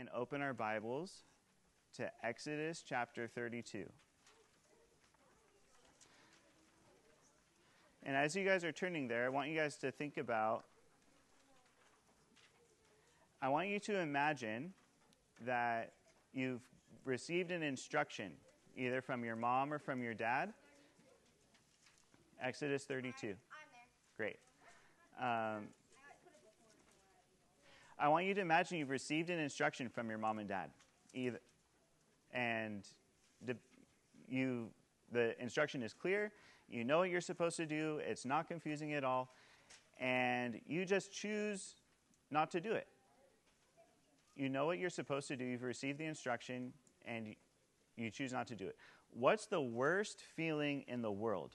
and open our Bibles to Exodus chapter 32. And as you guys are turning there, I want you guys to think about I want you to imagine that you've received an instruction either from your mom or from your dad. Exodus 32. Great. Um, I want you to imagine you've received an instruction from your mom and dad, either, and the, you, the instruction is clear. You know what you're supposed to do. It's not confusing at all, and you just choose not to do it. You know what you're supposed to do. You've received the instruction, and you choose not to do it. What's the worst feeling in the world?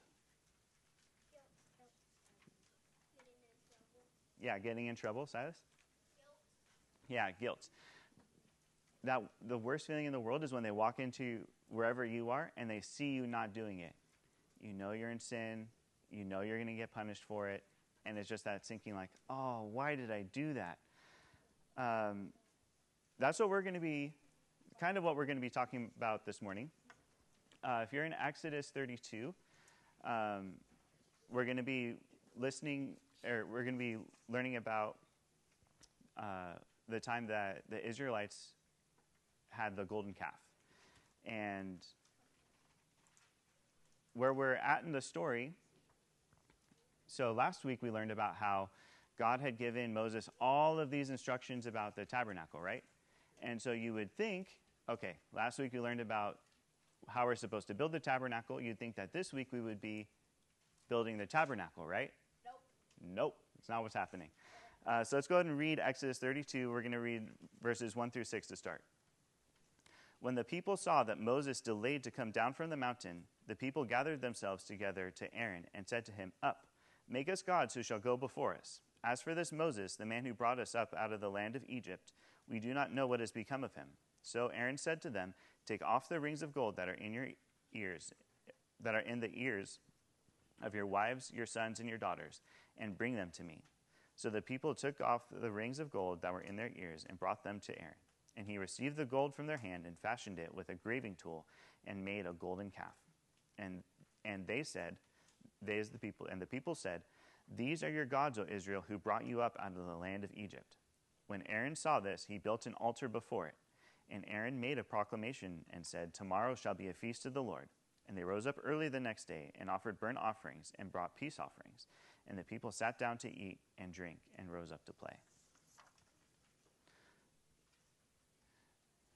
Yeah, getting in trouble, Silas? Yeah, guilt. That the worst feeling in the world is when they walk into wherever you are and they see you not doing it. You know you're in sin, you know you're going to get punished for it, and it's just that sinking like, "Oh, why did I do that?" Um, that's what we're going to be kind of what we're going to be talking about this morning. Uh, if you're in Exodus 32, um, we're going to be listening, or we're going to be learning about uh, the time that the Israelites had the golden calf. And where we're at in the story, so last week we learned about how God had given Moses all of these instructions about the tabernacle, right? And so you would think, okay, last week we learned about how we're supposed to build the tabernacle. You'd think that this week we would be building the tabernacle, right? Nope. Nope, it's not what's happening. Uh, so let's go ahead and read Exodus 32. We're going to read verses 1 through 6 to start. When the people saw that Moses delayed to come down from the mountain, the people gathered themselves together to Aaron and said to him, Up, make us gods who shall go before us. As for this Moses, the man who brought us up out of the land of Egypt, we do not know what has become of him. So Aaron said to them, Take off the rings of gold that are in your ears, that are in the ears of your wives, your sons, and your daughters, and bring them to me. So the people took off the rings of gold that were in their ears and brought them to Aaron. And he received the gold from their hand and fashioned it with a graving tool and made a golden calf. And, and they said, they is the people, and the people said, These are your gods, O Israel, who brought you up out of the land of Egypt. When Aaron saw this, he built an altar before it. And Aaron made a proclamation and said, Tomorrow shall be a feast of the Lord. And they rose up early the next day and offered burnt offerings and brought peace offerings. And the people sat down to eat and drink and rose up to play.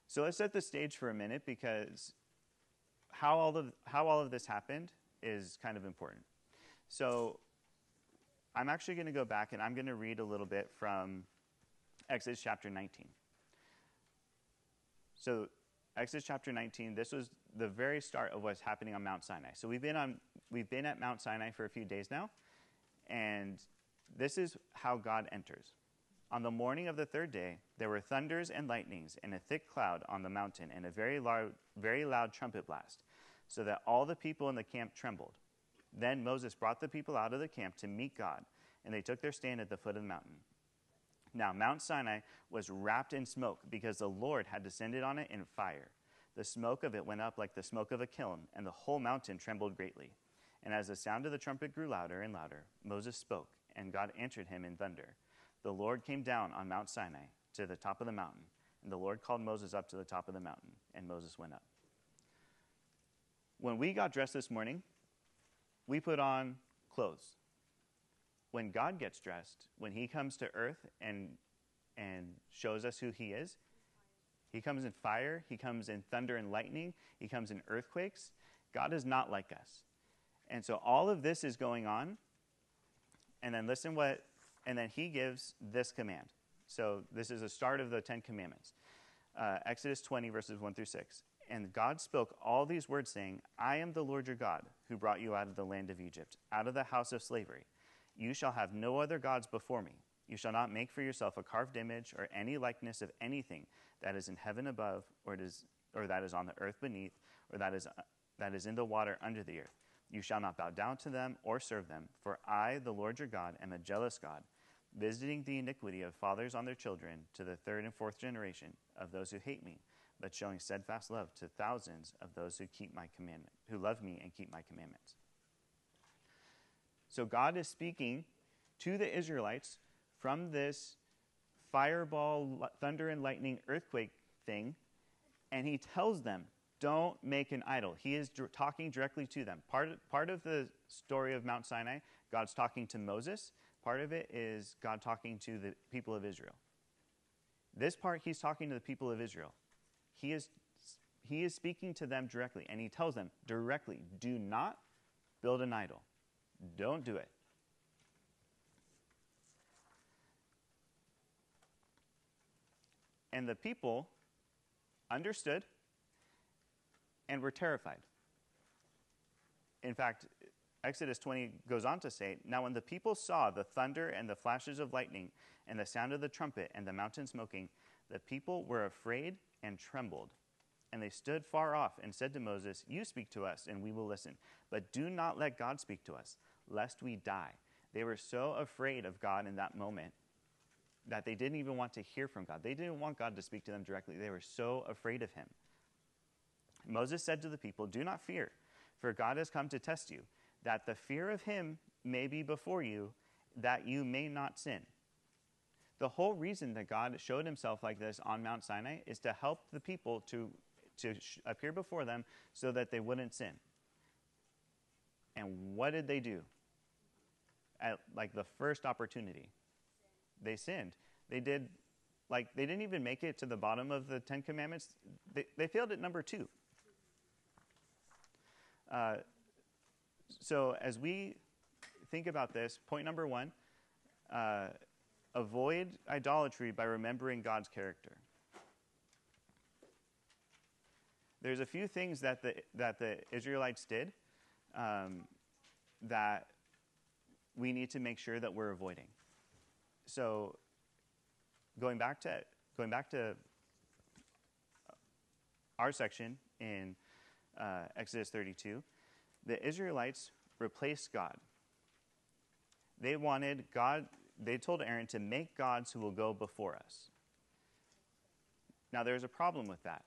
So let's set the stage for a minute because how all of, how all of this happened is kind of important. So I'm actually going to go back and I'm going to read a little bit from Exodus chapter 19. So, Exodus chapter 19, this was the very start of what's happening on Mount Sinai. So, we've been, on, we've been at Mount Sinai for a few days now. And this is how God enters. On the morning of the third day, there were thunders and lightnings, and a thick cloud on the mountain, and a very loud, very loud trumpet blast, so that all the people in the camp trembled. Then Moses brought the people out of the camp to meet God, and they took their stand at the foot of the mountain. Now, Mount Sinai was wrapped in smoke because the Lord had descended on it in fire. The smoke of it went up like the smoke of a kiln, and the whole mountain trembled greatly. And as the sound of the trumpet grew louder and louder, Moses spoke, and God answered him in thunder. The Lord came down on Mount Sinai to the top of the mountain, and the Lord called Moses up to the top of the mountain, and Moses went up. When we got dressed this morning, we put on clothes. When God gets dressed, when he comes to earth and, and shows us who he is, he comes in fire, he comes in thunder and lightning, he comes in earthquakes. God is not like us. And so all of this is going on. And then listen what, and then he gives this command. So this is the start of the Ten Commandments. Uh, Exodus 20, verses 1 through 6. And God spoke all these words, saying, I am the Lord your God, who brought you out of the land of Egypt, out of the house of slavery. You shall have no other gods before me. You shall not make for yourself a carved image or any likeness of anything that is in heaven above, or, is, or that is on the earth beneath, or that is, uh, that is in the water under the earth. You shall not bow down to them or serve them, for I, the Lord your God, am a jealous God, visiting the iniquity of fathers on their children to the third and fourth generation of those who hate me, but showing steadfast love to thousands of those who keep my commandment, who love me and keep my commandments. So God is speaking to the Israelites from this fireball, thunder and lightning, earthquake thing, and he tells them, don't make an idol. He is talking directly to them. Part, part of the story of Mount Sinai, God's talking to Moses. Part of it is God talking to the people of Israel. This part, he's talking to the people of Israel. He is, he is speaking to them directly, and he tells them directly do not build an idol. Don't do it. And the people understood and were terrified. In fact, Exodus 20 goes on to say Now, when the people saw the thunder and the flashes of lightning, and the sound of the trumpet and the mountain smoking, the people were afraid and trembled. And they stood far off and said to Moses, You speak to us, and we will listen. But do not let God speak to us, lest we die. They were so afraid of God in that moment that they didn't even want to hear from God. They didn't want God to speak to them directly. They were so afraid of him. Moses said to the people, Do not fear, for God has come to test you, that the fear of him may be before you, that you may not sin. The whole reason that God showed himself like this on Mount Sinai is to help the people to, to appear before them so that they wouldn't sin. And what did they do? At like the first opportunity, they sinned. They did, like, they didn't even make it to the bottom of the Ten Commandments. They, they failed at number two. Uh, so as we think about this, point number one uh, avoid idolatry by remembering God's character. There's a few things that the, that the Israelites did um, that we need to make sure that we're avoiding. So, going back to going back to our section in uh, Exodus 32, the Israelites replaced God. They wanted God, they told Aaron to make gods who will go before us. Now, there's a problem with that.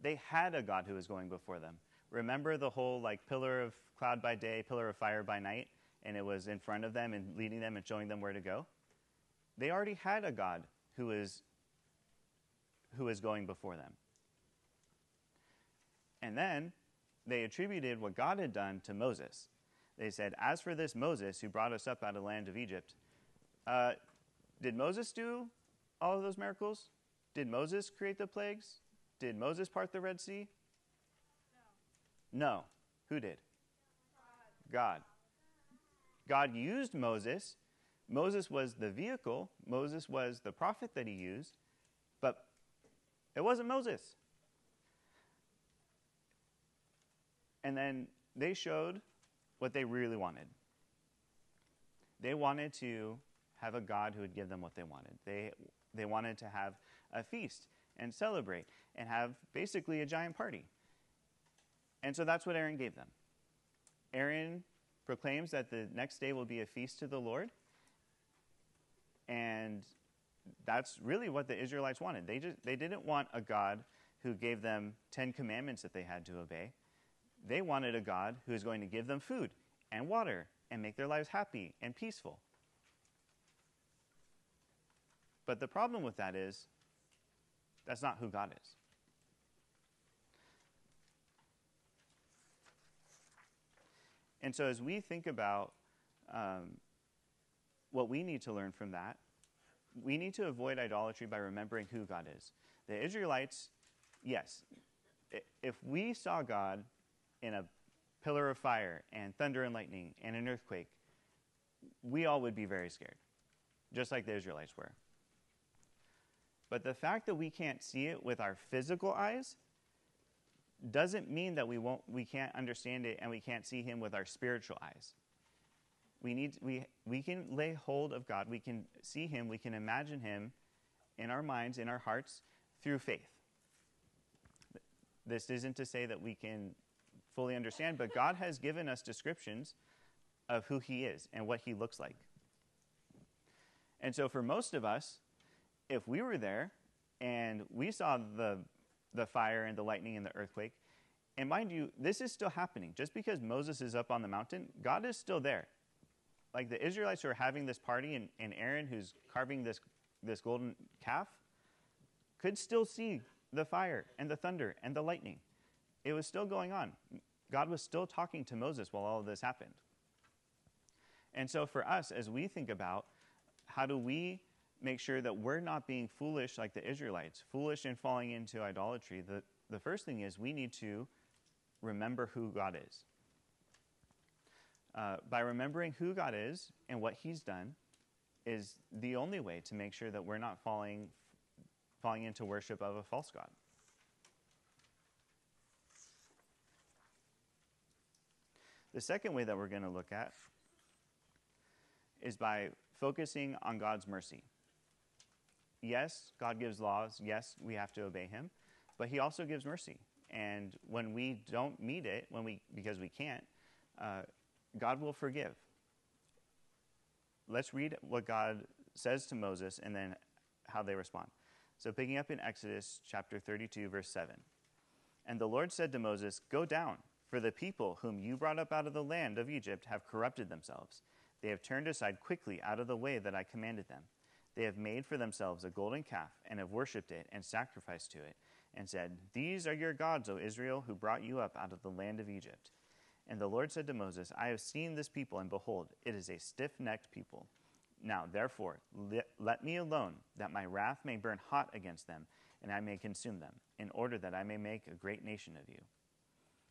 They had a God who was going before them. Remember the whole like pillar of cloud by day, pillar of fire by night, and it was in front of them and leading them and showing them where to go? They already had a God who is who is going before them. And then they attributed what God had done to Moses. They said, As for this Moses who brought us up out of the land of Egypt, uh, did Moses do all of those miracles? Did Moses create the plagues? Did Moses part the Red Sea? No. no. Who did? God. God used Moses. Moses was the vehicle, Moses was the prophet that he used, but it wasn't Moses. And then they showed what they really wanted. They wanted to have a God who would give them what they wanted. They, they wanted to have a feast and celebrate and have basically a giant party. And so that's what Aaron gave them. Aaron proclaims that the next day will be a feast to the Lord. And that's really what the Israelites wanted. They, just, they didn't want a God who gave them 10 commandments that they had to obey. They wanted a God who is going to give them food and water and make their lives happy and peaceful. But the problem with that is that's not who God is. And so, as we think about um, what we need to learn from that, we need to avoid idolatry by remembering who God is. The Israelites, yes, if we saw God in a pillar of fire and thunder and lightning and an earthquake, we all would be very scared, just like the Israelites were. But the fact that we can't see it with our physical eyes doesn't mean that we won't we can't understand it and we can't see him with our spiritual eyes. We need we we can lay hold of God, we can see him, we can imagine him in our minds, in our hearts through faith. This isn't to say that we can fully understand, but God has given us descriptions of who He is and what He looks like. And so for most of us, if we were there and we saw the, the fire and the lightning and the earthquake, and mind you, this is still happening. Just because Moses is up on the mountain, God is still there. Like the Israelites who are having this party, and, and Aaron, who's carving this, this golden calf, could still see the fire and the thunder and the lightning. It was still going on. God was still talking to Moses while all of this happened. And so, for us, as we think about how do we make sure that we're not being foolish like the Israelites, foolish and falling into idolatry, the, the first thing is we need to remember who God is. Uh, by remembering who God is and what He's done, is the only way to make sure that we're not falling, falling into worship of a false God. The second way that we're going to look at is by focusing on God's mercy. Yes, God gives laws. Yes, we have to obey Him, but He also gives mercy. And when we don't meet it, when we because we can't, uh, God will forgive. Let's read what God says to Moses and then how they respond. So, picking up in Exodus chapter 32, verse 7. And the Lord said to Moses, Go down, for the people whom you brought up out of the land of Egypt have corrupted themselves. They have turned aside quickly out of the way that I commanded them. They have made for themselves a golden calf and have worshipped it and sacrificed to it, and said, These are your gods, O Israel, who brought you up out of the land of Egypt. And the Lord said to Moses, I have seen this people, and behold, it is a stiff necked people. Now, therefore, let me alone, that my wrath may burn hot against them, and I may consume them, in order that I may make a great nation of you.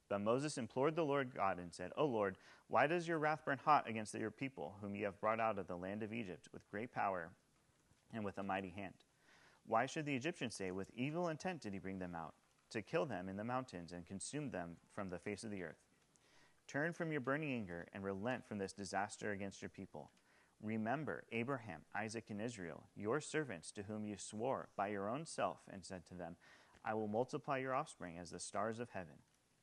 But Moses implored the Lord God and said, O Lord, why does your wrath burn hot against your people, whom you have brought out of the land of Egypt with great power and with a mighty hand? Why should the Egyptians say, With evil intent did he bring them out, to kill them in the mountains and consume them from the face of the earth? Turn from your burning anger and relent from this disaster against your people. Remember Abraham, Isaac, and Israel, your servants, to whom you swore by your own self, and said to them, I will multiply your offspring as the stars of heaven.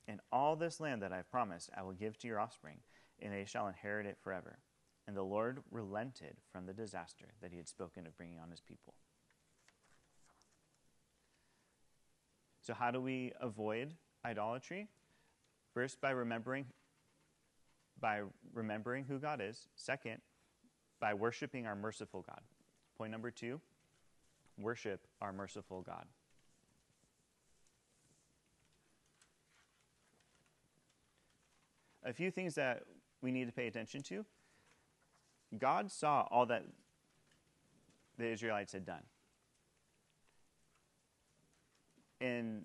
And all this land that I have promised I will give to your offspring, and they shall inherit it forever. And the Lord relented from the disaster that he had spoken of bringing on his people. So, how do we avoid idolatry? First, by remembering, by remembering who God is. Second, by worshiping our merciful God. Point number two worship our merciful God. A few things that we need to pay attention to. God saw all that the Israelites had done. In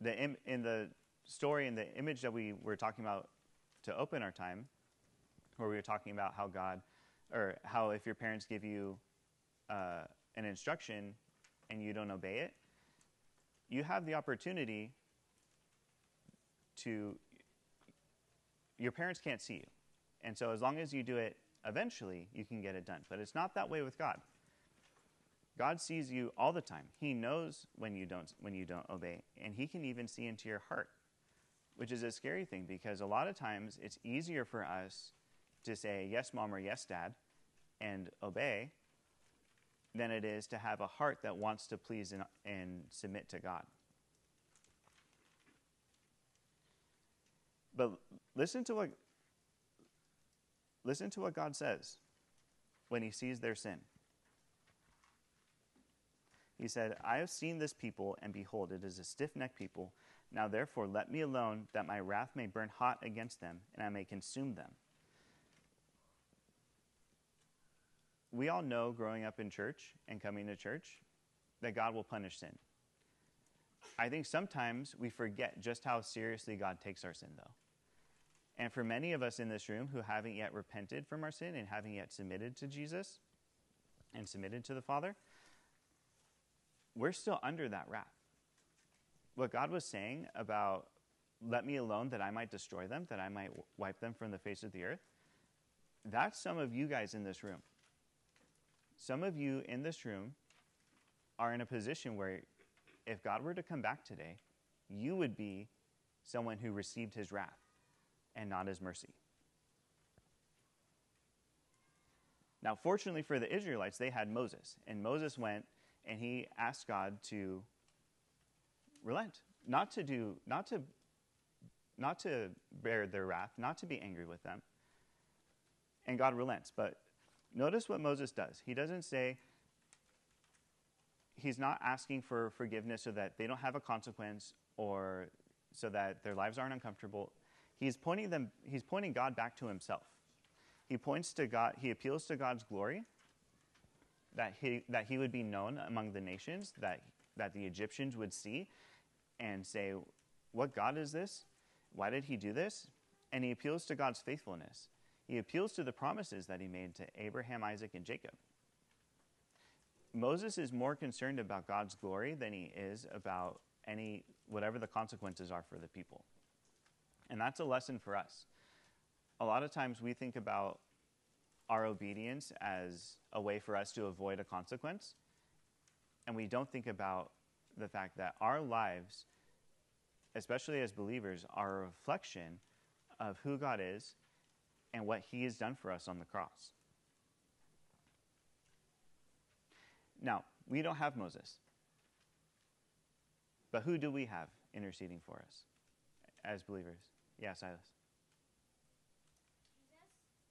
the, in the story and the image that we were talking about to open our time, where we were talking about how God, or how if your parents give you uh, an instruction and you don't obey it, you have the opportunity to your parents can't see you. And so as long as you do it eventually, you can get it done. But it's not that way with God. God sees you all the time. He knows when you don't when you don't obey, and he can even see into your heart, which is a scary thing because a lot of times it's easier for us to say yes mom or yes dad and obey than it is to have a heart that wants to please and, and submit to God. But listen to what listen to what God says when he sees their sin. He said, I have seen this people, and behold, it is a stiff necked people. Now therefore let me alone, that my wrath may burn hot against them, and I may consume them. We all know growing up in church and coming to church that God will punish sin. I think sometimes we forget just how seriously God takes our sin, though. And for many of us in this room who haven't yet repented from our sin and haven't yet submitted to Jesus and submitted to the Father, we're still under that wrath. What God was saying about, let me alone that I might destroy them, that I might wipe them from the face of the earth, that's some of you guys in this room. Some of you in this room are in a position where if God were to come back today, you would be someone who received his wrath and not his mercy. Now, fortunately for the Israelites, they had Moses, and Moses went and he asked God to relent, not to do, not to, not to bear their wrath, not to be angry with them. And God relents. But notice what Moses does. He doesn't say, he's not asking for forgiveness so that they don't have a consequence or so that their lives aren't uncomfortable. He's pointing them, he's pointing God back to himself. He points to God, he appeals to God's glory, that he, that he would be known among the nations, that, that the Egyptians would see and say, What God is this? Why did he do this? And he appeals to God's faithfulness. He appeals to the promises that he made to Abraham, Isaac, and Jacob. Moses is more concerned about God's glory than he is about any whatever the consequences are for the people. And that's a lesson for us. A lot of times we think about our obedience as a way for us to avoid a consequence, and we don't think about the fact that our lives, especially as believers, are a reflection of who God is and what He has done for us on the cross. Now, we don't have Moses. But who do we have interceding for us as believers? Yeah, Silas. Jesus?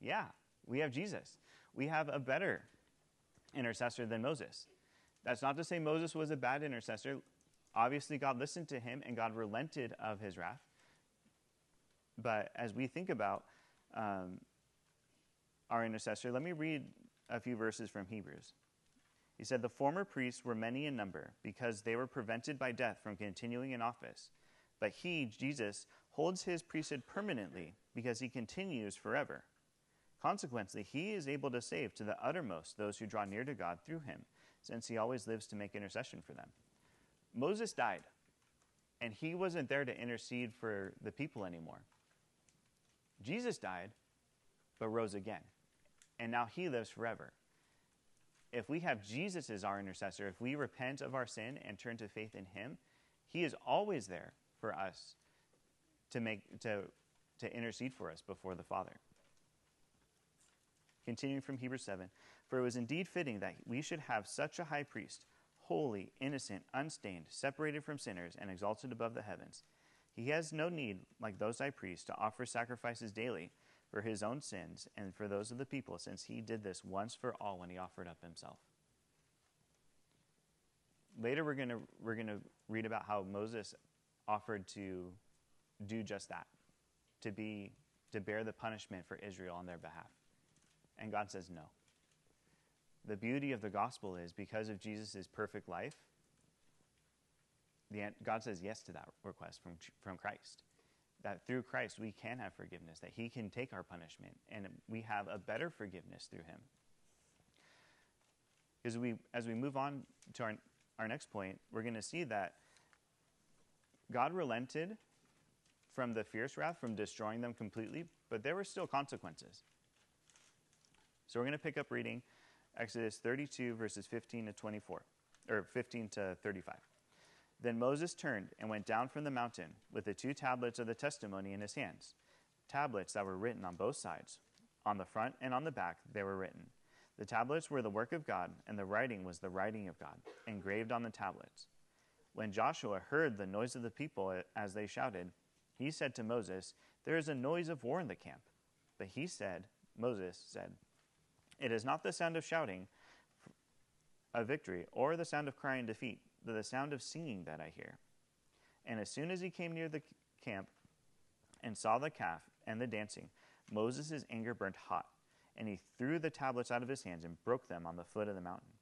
Yeah, we have Jesus. We have a better intercessor than Moses. That's not to say Moses was a bad intercessor. Obviously, God listened to him and God relented of his wrath. But as we think about um, our intercessor, let me read a few verses from Hebrews. He said, The former priests were many in number because they were prevented by death from continuing in office. But he, Jesus, holds his priesthood permanently because he continues forever. Consequently, he is able to save to the uttermost those who draw near to God through him, since he always lives to make intercession for them. Moses died, and he wasn't there to intercede for the people anymore. Jesus died, but rose again, and now he lives forever if we have Jesus as our intercessor, if we repent of our sin and turn to faith in him, he is always there for us to make to to intercede for us before the Father. Continuing from Hebrews 7, for it was indeed fitting that we should have such a high priest, holy, innocent, unstained, separated from sinners, and exalted above the heavens. He has no need, like those high priests, to offer sacrifices daily for his own sins and for those of the people, since he did this once for all when he offered up himself. Later, we're going we're going to read about how Moses offered to do just that, to be to bear the punishment for Israel on their behalf, and God says no. The beauty of the gospel is because of Jesus' perfect life, the, God says yes to that request from, from Christ that through Christ we can have forgiveness, that He can take our punishment, and we have a better forgiveness through Him. As we, as we move on to our, our next point, we're going to see that God relented from the fierce wrath, from destroying them completely, but there were still consequences. So we're going to pick up reading Exodus 32, verses 15 to 24, or 15 to 35. Then Moses turned and went down from the mountain with the two tablets of the testimony in his hands, tablets that were written on both sides. On the front and on the back they were written. The tablets were the work of God, and the writing was the writing of God, engraved on the tablets. When Joshua heard the noise of the people uh, as they shouted, he said to Moses, There is a noise of war in the camp. But he said, Moses said, It is not the sound of shouting a victory or the sound of crying defeat but the sound of singing that I hear. And as soon as he came near the camp and saw the calf and the dancing, Moses' anger burned hot, and he threw the tablets out of his hands and broke them on the foot of the mountain.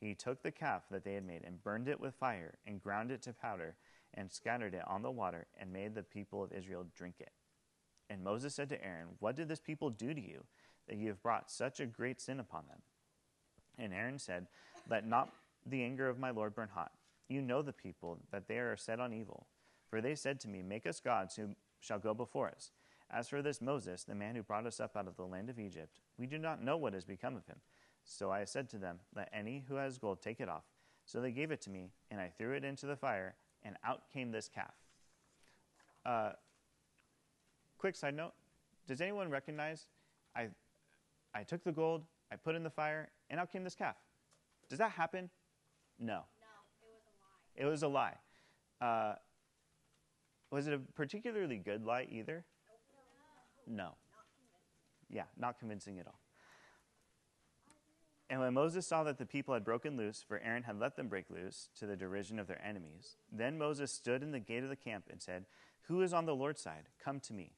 He took the calf that they had made and burned it with fire and ground it to powder and scattered it on the water and made the people of Israel drink it. And Moses said to Aaron, What did this people do to you that you have brought such a great sin upon them? And Aaron said, Let not the anger of my Lord burn hot. You know the people, that they are set on evil. For they said to me, Make us gods who shall go before us. As for this Moses, the man who brought us up out of the land of Egypt, we do not know what has become of him. So I said to them, Let any who has gold take it off. So they gave it to me, and I threw it into the fire, and out came this calf. Uh, quick side note Does anyone recognize I, I took the gold, I put in the fire, and out came this calf. Does that happen? No. No, it was a lie. It was a lie. Uh, was it a particularly good lie either? No. Yeah, not convincing at all. And when Moses saw that the people had broken loose, for Aaron had let them break loose to the derision of their enemies, then Moses stood in the gate of the camp and said, Who is on the Lord's side? Come to me.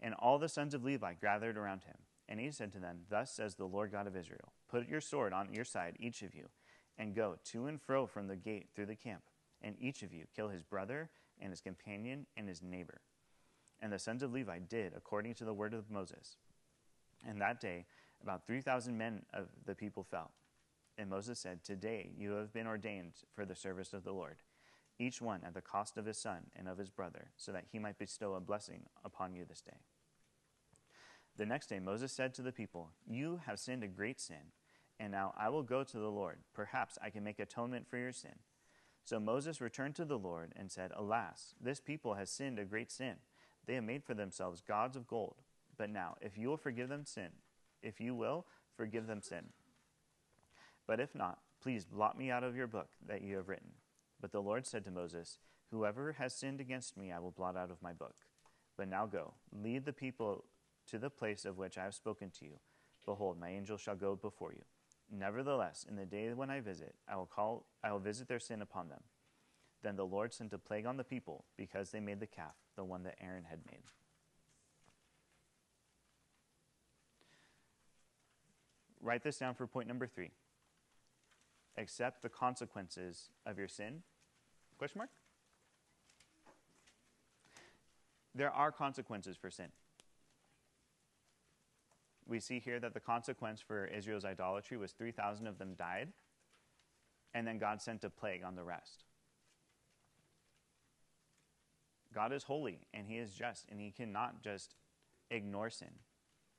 And all the sons of Levi gathered around him. And he said to them, Thus says the Lord God of Israel Put your sword on your side, each of you, and go to and fro from the gate through the camp, and each of you kill his brother and his companion and his neighbor. And the sons of Levi did according to the word of Moses. And that day, about 3,000 men of the people fell. And Moses said, Today you have been ordained for the service of the Lord, each one at the cost of his son and of his brother, so that he might bestow a blessing upon you this day. The next day Moses said to the people, You have sinned a great sin, and now I will go to the Lord. Perhaps I can make atonement for your sin. So Moses returned to the Lord and said, Alas, this people has sinned a great sin. They have made for themselves gods of gold. But now, if you will forgive them sin, if you will, forgive them sin. But if not, please blot me out of your book that you have written. But the Lord said to Moses, Whoever has sinned against me, I will blot out of my book. But now go, lead the people to the place of which I have spoken to you. Behold, my angel shall go before you. Nevertheless, in the day when I visit, I will call I will visit their sin upon them. Then the Lord sent a plague on the people because they made the calf, the one that Aaron had made. Write this down for point number 3. Accept the consequences of your sin? Question mark? There are consequences for sin we see here that the consequence for Israel's idolatry was 3,000 of them died, and then God sent a plague on the rest. God is holy and he is just, and he cannot just ignore sin.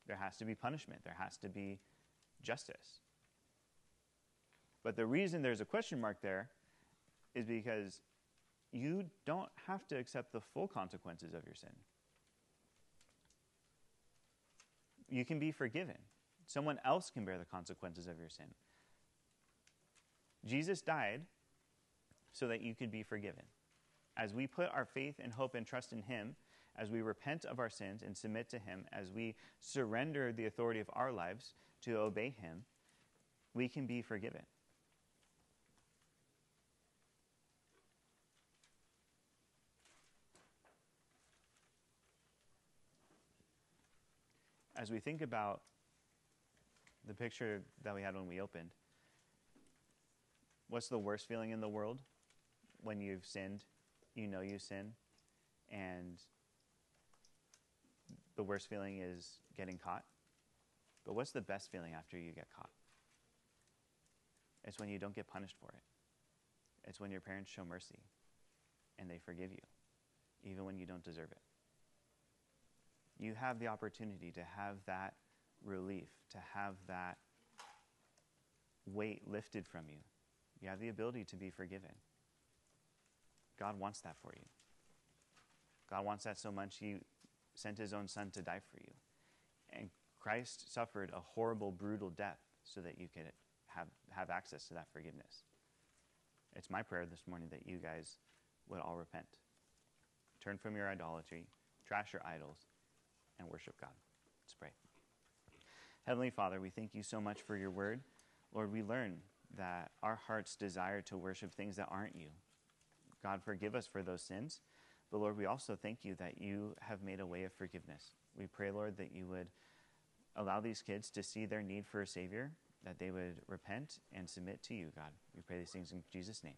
There has to be punishment, there has to be justice. But the reason there's a question mark there is because you don't have to accept the full consequences of your sin. you can be forgiven. Someone else can bear the consequences of your sin. Jesus died so that you could be forgiven. As we put our faith and hope and trust in Him, as we repent of our sins and submit to Him, as we surrender the authority of our lives to obey Him, we can be forgiven. as we think about the picture that we had when we opened, what's the worst feeling in the world? When you've sinned, you know you sin, and the worst feeling is getting caught. But what's the best feeling after you get caught? It's when you don't get punished for it. It's when your parents show mercy and they forgive you, even when you don't deserve it you have the opportunity to have that relief, to have that weight lifted from you. You have the ability to be forgiven. God wants that for you. God wants that so much, He sent His own Son to die for you. And Christ suffered a horrible, brutal death so that you could have, have access to that forgiveness. It's my prayer this morning that you guys would all repent. Turn from your idolatry, trash your idols, and worship God. Let's pray. Heavenly Father, we thank you so much for your word. Lord, we learn that our hearts desire to worship things that aren't you. God, forgive us for those sins. But Lord, we also thank you that you have made a way of forgiveness. We pray, Lord, that you would allow these kids to see their need for a Savior, that they would repent and submit to you, God. We pray these things in Jesus' name.